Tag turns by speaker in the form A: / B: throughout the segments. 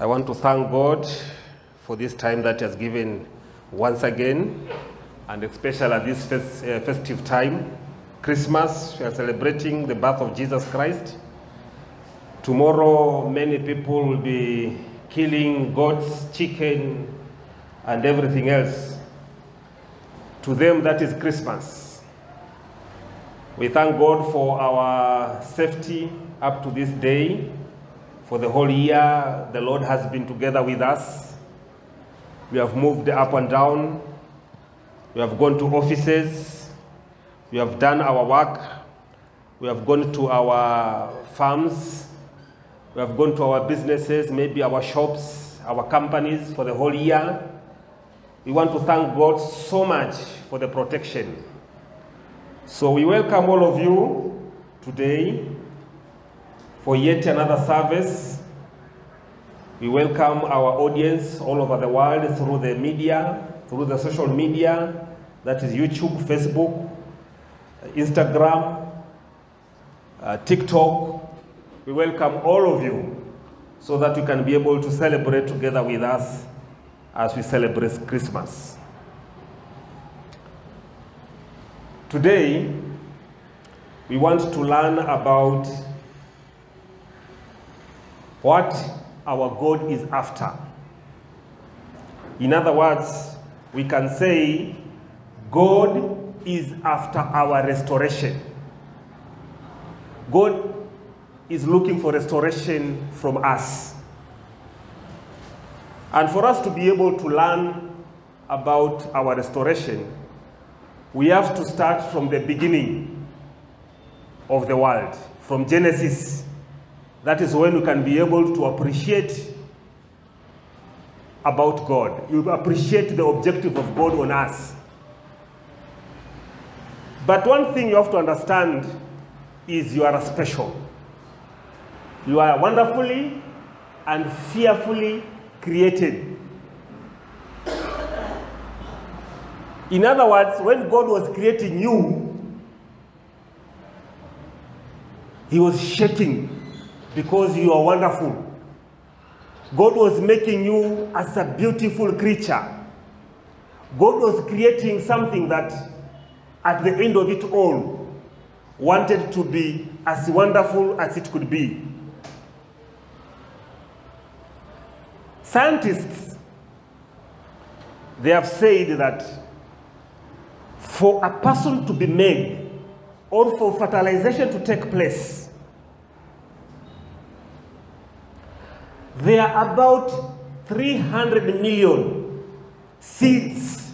A: I want to thank God for this time that He has given once again, and especially at this uh, festive time, Christmas. We are celebrating the birth of Jesus Christ. Tomorrow, many people will be killing goats, chicken, and everything else. To them, that is Christmas. We thank God for our safety up to this day. For the whole year, the Lord has been together with us. We have moved up and down. We have gone to offices. We have done our work. We have gone to our farms. We have gone to our businesses, maybe our shops, our companies for the whole year. We want to thank God so much for the protection. So we welcome all of you today for yet another service. We welcome our audience all over the world through the media, through the social media, that is YouTube, Facebook, Instagram, uh, TikTok. We welcome all of you so that you can be able to celebrate together with us as we celebrate Christmas. Today, we want to learn about what our God is after. In other words, we can say God is after our restoration. God is looking for restoration from us. And for us to be able to learn about our restoration, we have to start from the beginning of the world, from Genesis that is when you can be able to appreciate about God. You appreciate the objective of God on us. But one thing you have to understand is you are special. You are wonderfully and fearfully created. In other words, when God was creating you, He was shaking because you are wonderful. God was making you as a beautiful creature. God was creating something that, at the end of it all, wanted to be as wonderful as it could be. Scientists, they have said that for a person to be made or for fertilization to take place, there are about 300 million seeds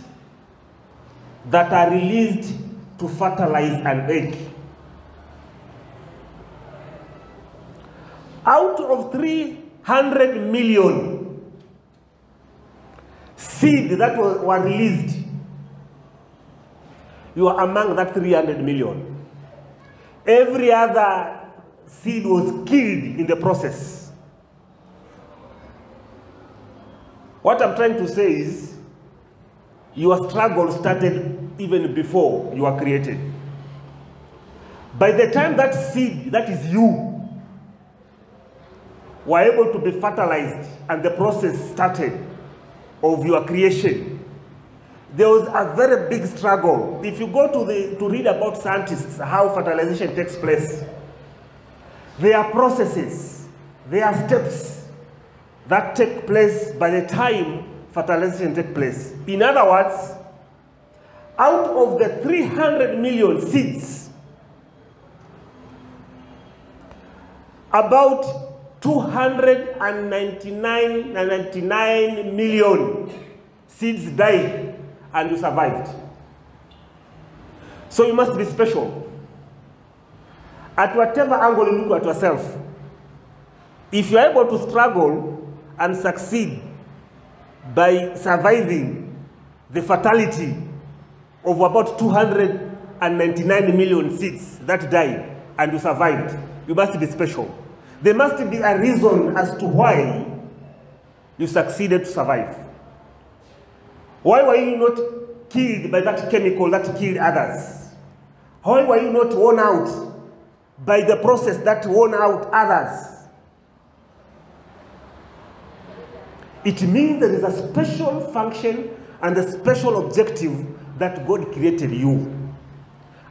A: that are released to fertilize an egg. Out of 300 million seed that were, released, you are among that 300 million. Every other seed was killed in the process. What I'm trying to say is, your struggle started even before you were created. By the time that seed, that is you, were able to be fertilized and the process started of your creation, there was a very big struggle. If you go to, the, to read about scientists, how fertilization takes place, there are processes, there are steps that take place by the time fertilization takes place. In other words, out of the 300 million seeds, about 299 99 million seeds died and you survived. So you must be special. At whatever angle you look at yourself, if you are able to struggle and succeed by surviving the fatality of about 299 million seeds that died and you survived, you must be special. There must be a reason as to why you succeeded to survive. Why were you not killed by that chemical that killed others? Why were you not worn out by the process that worn out others? It means there is a special function and a special objective that God created you.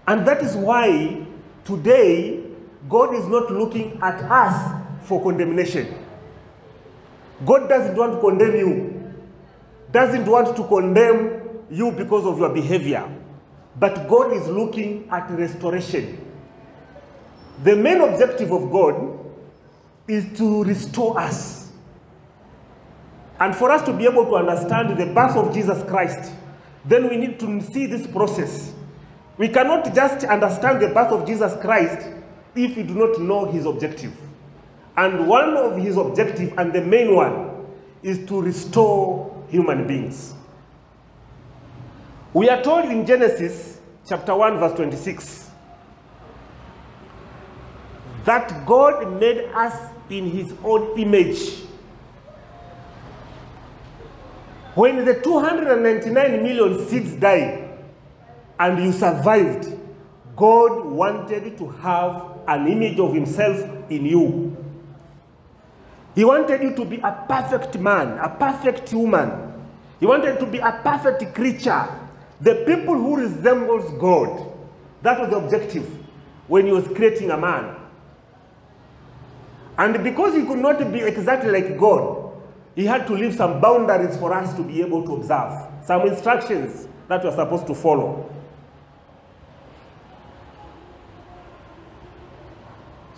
A: And that is why today God is not looking at us for condemnation. God doesn't want to condemn you, doesn't want to condemn you because of your behavior. But God is looking at restoration. The main objective of God is to restore us. And for us to be able to understand the birth of Jesus Christ, then we need to see this process. We cannot just understand the birth of Jesus Christ if we do not know his objective. And one of his objective, and the main one, is to restore human beings. We are told in Genesis chapter 1, verse 26, that God made us in his own image. When the 299 million seeds died and you survived, God wanted to have an image of himself in you. He wanted you to be a perfect man, a perfect woman. He wanted to be a perfect creature. The people who resembles God. That was the objective when he was creating a man. And because he could not be exactly like God, he had to leave some boundaries for us to be able to observe, some instructions that we're supposed to follow.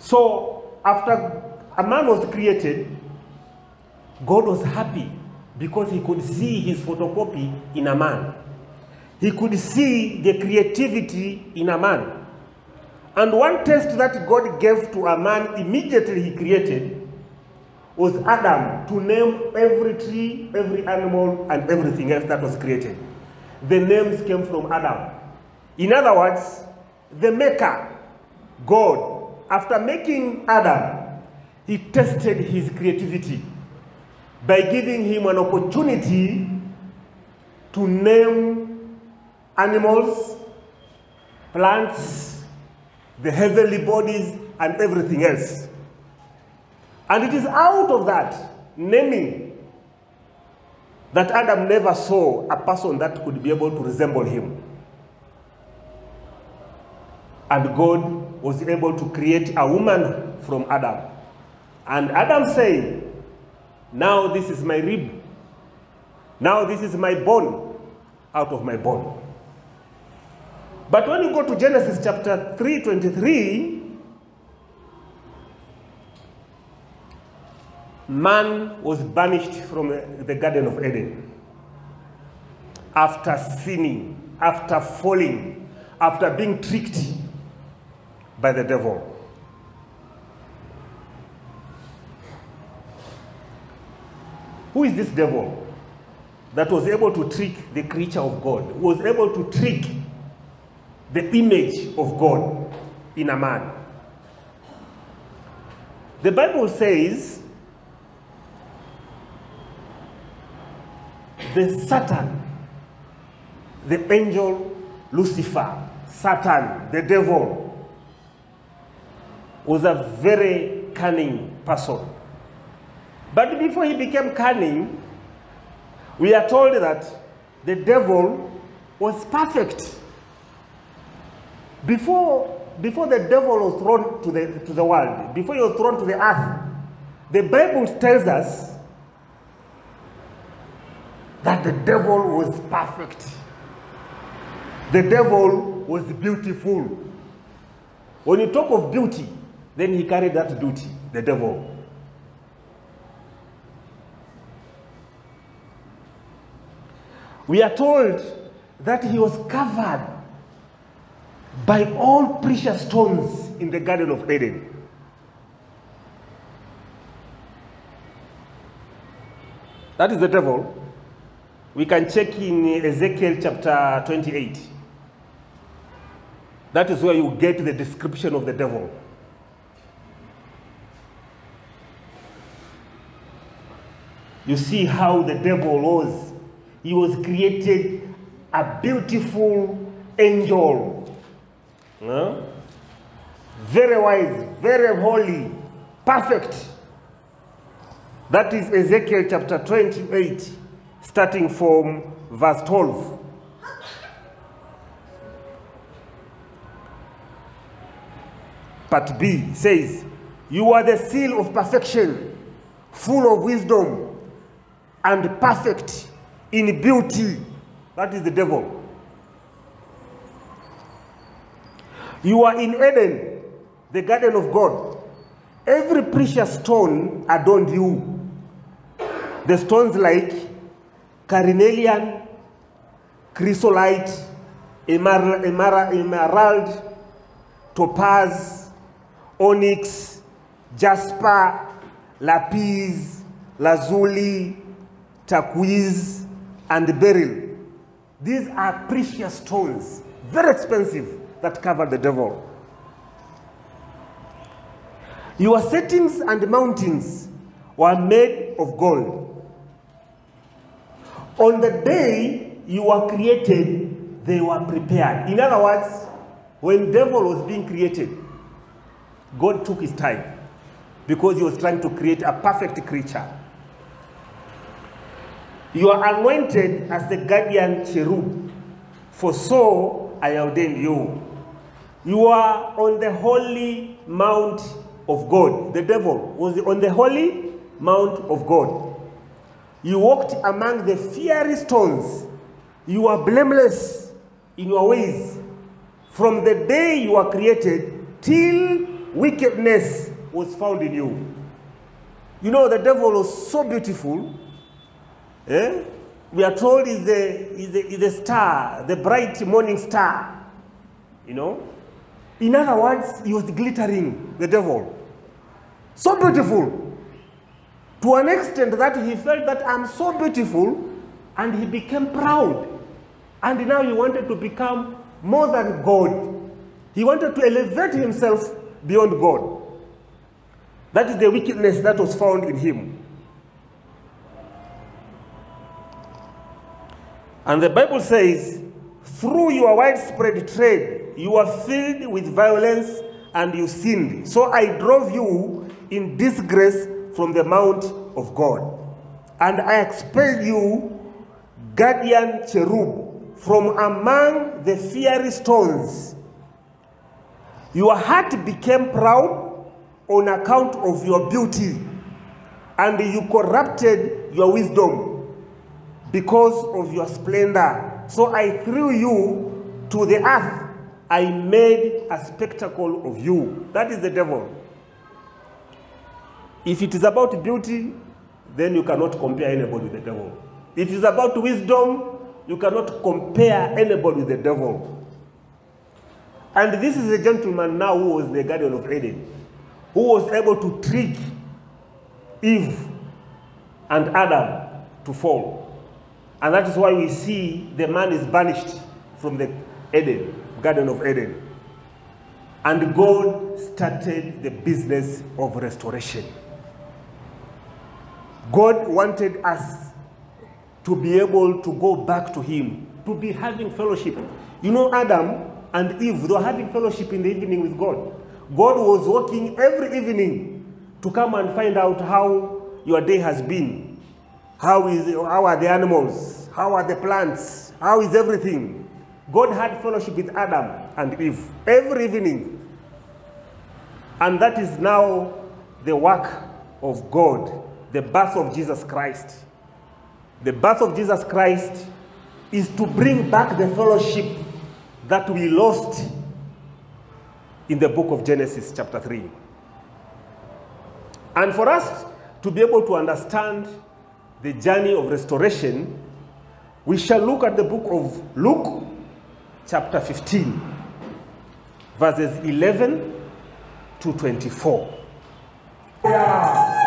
A: So, after a man was created, God was happy because he could see his photocopy in a man. He could see the creativity in a man. And one test that God gave to a man immediately he created was Adam to name every tree, every animal, and everything else that was created. The names came from Adam. In other words, the maker, God, after making Adam, he tested his creativity by giving him an opportunity to name animals, plants, the heavenly bodies, and everything else. And it is out of that naming that Adam never saw a person that could be able to resemble him. And God was able to create a woman from Adam. And Adam said, Now this is my rib. Now this is my bone out of my bone. But when you go to Genesis chapter 3 23, man was banished from the Garden of Eden after sinning, after falling, after being tricked by the devil. Who is this devil that was able to trick the creature of God, Who was able to trick the image of God in a man? The Bible says the Satan, the angel Lucifer, Satan, the devil, was a very cunning person. But before he became cunning, we are told that the devil was perfect. Before, before the devil was thrown to the, to the world, before he was thrown to the earth, the Bible tells us that the devil was perfect. The devil was beautiful. When you talk of beauty, then he carried that duty, the devil. We are told that he was covered by all precious stones in the Garden of Eden. That is the devil. We can check in Ezekiel chapter 28. That is where you get the description of the devil. You see how the devil was. He was created a beautiful angel. Huh? Very wise, very holy, perfect. That is Ezekiel chapter 28, starting from verse 12. Part B says, You are the seal of perfection, full of wisdom, and perfect in beauty. That is the devil. You are in Eden, the garden of God. Every precious stone adorned you. The stones like carnelian, chrysolite, emer- emer- emerald, topaz, onyx, jasper, lapis, lazuli, turquoise, and beryl. These are precious stones, very expensive, that cover the devil. Your settings and mountains were made of gold. On the day you were created, they were prepared. In other words, when devil was being created, God took his time because he was trying to create a perfect creature. You are anointed as the guardian cherub, for so I ordained you. You are on the holy mount of God. The devil was on the holy mount of God. You walked among the fiery stones. You are blameless in your ways. From the day you were created till wickedness was found in you. You know, the devil was so beautiful. Eh? We are told is the, is, the, is the star, the bright morning star. You know? In other words, he was glittering, the devil. So beautiful. To an extent that he felt that I'm so beautiful, and he became proud. And now he wanted to become more than God. He wanted to elevate himself beyond God. That is the wickedness that was found in him. And the Bible says, through your widespread trade, you are filled with violence and you sinned. So I drove you in disgrace from the mount of God. And I expelled you, guardian cherub, from among the fiery stones. Your heart became proud on account of your beauty, and you corrupted your wisdom because of your splendor. So I threw you to the earth. I made a spectacle of you. That is the devil. If it is about beauty, then you cannot compare anybody with the devil. If it is about wisdom, you cannot compare anybody with the devil. And this is a gentleman now who was the guardian of Eden, who was able to trick Eve and Adam to fall. And that is why we see the man is banished from the Eden, Garden of Eden. And God started the business of restoration. God wanted us to be able to go back to Him, to be having fellowship. You know, Adam and Eve, they were having fellowship in the evening with God. God was working every evening to come and find out how your day has been. How, is, how are the animals? How are the plants? How is everything? God had fellowship with Adam and Eve every evening. And that is now the work of God, the birth of Jesus Christ. The birth of Jesus Christ is to bring back the fellowship that we lost in the book of Genesis, chapter 3. And for us to be able to understand the journey of restoration, we shall look at the book of Luke, chapter 15, verses 11 to 24.
B: Thank